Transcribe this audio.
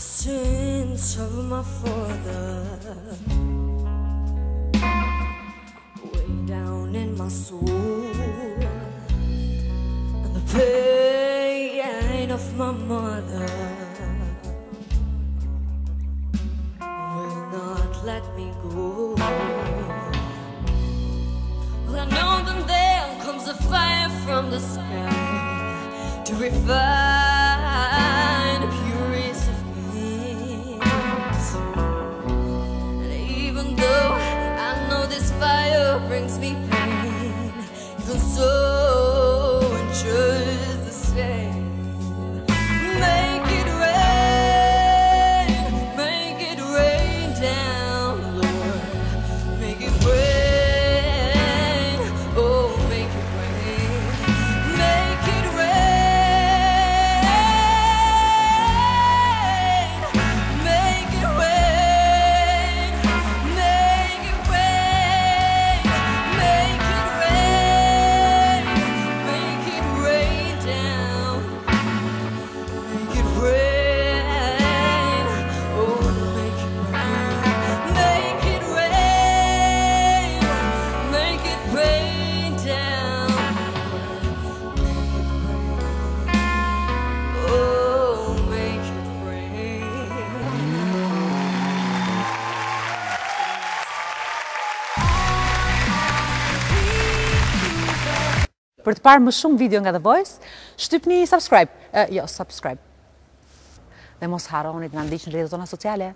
sins of my father. Way down in my soul. And the pain of my mother. Will not let me go. Well, I know that there comes a fire from the sky to refine brings me pain, even so, Për të parë më shumë video nga The Voice, shtypni subscribe, Eh, jo, subscribe. Dhe mos harroni të na ndiqni në rrjetet tona sociale.